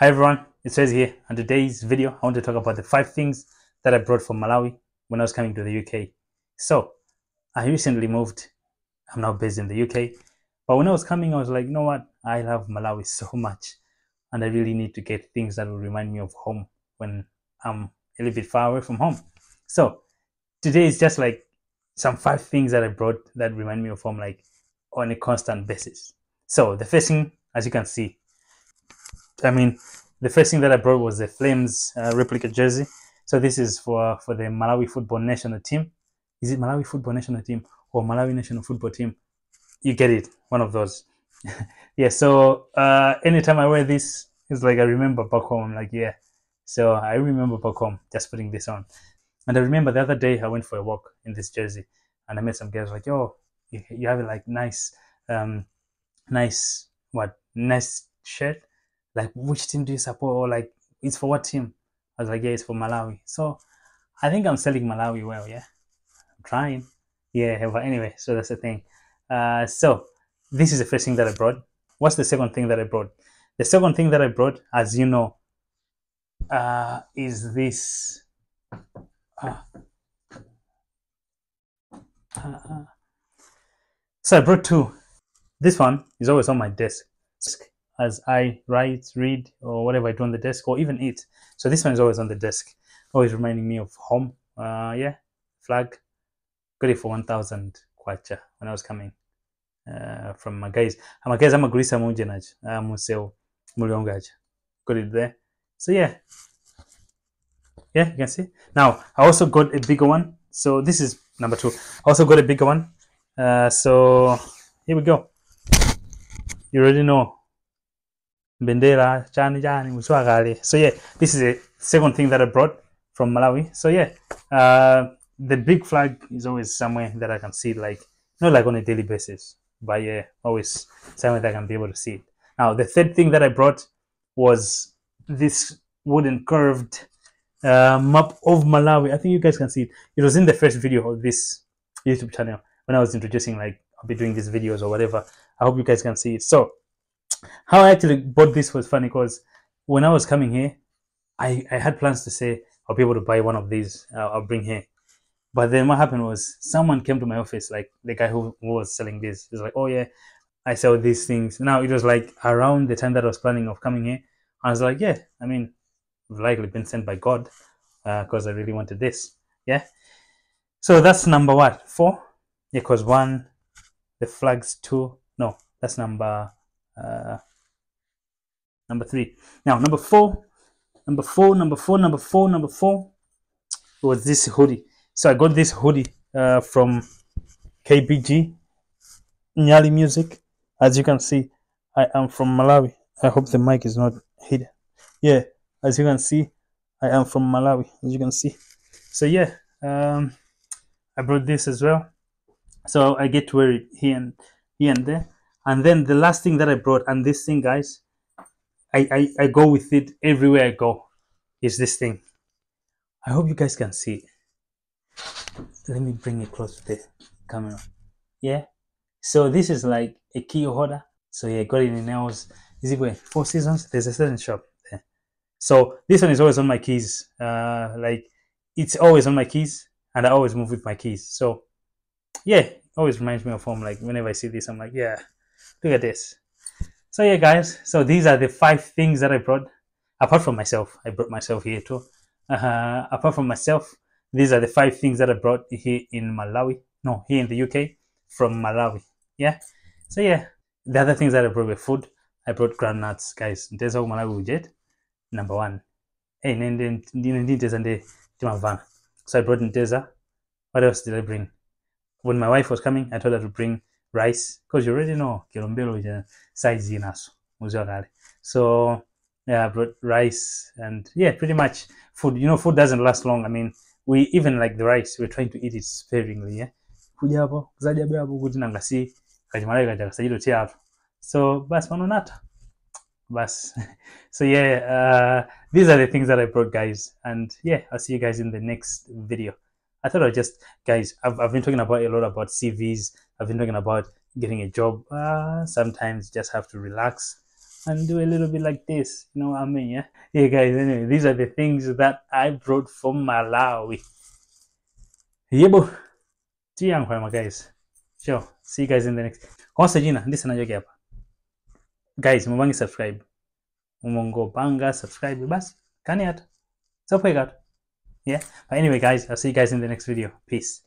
Hi everyone, it's Wezi here. On today's video, I want to talk about the five things that I brought from Malawi when I was coming to the UK. So, I recently moved. I'm now based in the UK. But when I was coming, I was like, you know what? I love Malawi so much. And I really need to get things that will remind me of home when I'm a little bit far away from home. So, today is just like some five things that I brought that remind me of home, like on a constant basis. So, the first thing, as you can see, I mean, the first thing that I brought was the Flames uh, replica jersey. So this is for for the Malawi football national team. Is it Malawi football national team or Malawi national football team? You get it, one of those. yeah. So uh, anytime I wear this, it's like I remember back home. I'm like, yeah. So I remember back home just putting this on. And I remember the other day I went for a walk in this jersey, and I met some guys like, yo, you, have a like nice, um, nice what, nice shirt like which team do you support? Or like it's for what team? I was like yeah it's for malawi. So i think i'm selling malawi well yeah. I'm trying. Yeah but anyway so that's the thing. Uh, so this is the first thing that i brought. What's the second thing that i brought? The second thing that i brought as you know uh, is this uh, uh, so i brought two. This one is always on my desk as I write, read, or whatever I do on the desk, or even eat. So this one is always on the desk, always reminding me of home. Uh, yeah, flag. Got it for 1,000 kwacha when I was coming uh, from my guys. My guys, I'm a grisa mujenaj. I'm museo muliongaj. Got it there. So yeah. Yeah, you can see. Now, I also got a bigger one. So this is number two. I also got a bigger one. Uh, so here we go. You already know bendera chani chani so yeah this is a second thing that i brought from malawi. So yeah uh, the big flag is always somewhere that i can see like not like on a daily basis but yeah always somewhere that i can be able to see it. Now the third thing that i brought was this wooden curved uh, map of malawi. I think you guys can see it. It was in the first video of this youtube channel when i was introducing like i'll be doing these videos or whatever. I hope you guys can see it. So how I actually bought this was funny because when I was coming here, I, I had plans to say I'll be able to buy one of these. Uh, I'll bring here. But then what happened was someone came to my office, like the guy who, who was selling this. He's like, "Oh yeah, I sell these things." Now it was like around the time that I was planning of coming here. I was like, "Yeah, I mean, likely been sent by God because uh, I really wanted this." Yeah. So that's number what four? Yeah, because one, the flags two. No, that's number uh, number three. Now, number four, number four, number four, number four, number four was this hoodie. So I got this hoodie uh, from KBG, Nyali Music. As you can see, I am from Malawi. I hope the mic is not hidden. Yeah, as you can see, I am from Malawi. As you can see. So yeah, um, I brought this as well. So I get to wear it here and here and there. And then the last thing that I brought, and this thing, guys, I, I, I go with it everywhere I go, is this thing. I hope you guys can see. Let me bring it close to the camera. Yeah. So this is like a key holder. So yeah, got it in nails. Is it where Four Seasons? There's a certain shop there. So this one is always on my keys. Uh, like it's always on my keys, and I always move with my keys. So yeah, always reminds me of home. Like whenever I see this, I'm like, yeah, look at this. So yeah guys so these are the five things that i brought. Apart from myself i brought myself here too. Uh, apart from myself these are the five things that i brought here in malawi. No here in the uk from malawi. Yeah? So yeah the other things that i brought were food. I brought groundnuts guys. Nteza ku malawi ujet number one. Hey ndine ndinteza nde timavana so i brought nteza what else did i bring? When my wife was coming i told her to bring rice? Because you already know kilombero is a size inaso muziwa so yeah I brought rice and yeah pretty much food you know food doesn't last long. I mean we even like the rice we're trying to eat it sparingly yeah. Kuja hapo kuzaja hapo kuti nanga si kachimalawi kaja kasajilo tiapo so bas manonata bas. So yeah uh, these are the things that i brought guys. And yeah i'll see you guys in the next video I thought I just, guys, I've, I've been talking about a lot about CVs. I've been talking about getting a job. Uh, sometimes just have to relax and do a little bit like this. You know what I mean? Yeah. Yeah, guys. Anyway, these are the things that I brought from Malawi. Yebo. Tiang my guys. Sure. See you guys in the next. Kwanza jina ndisa najoge hapa. Guys, mubangi subscribe. Umongo banga subscribe basi. Kani hata. So Yeah. But anyway, guys, I'll see you guys in the next video. Peace.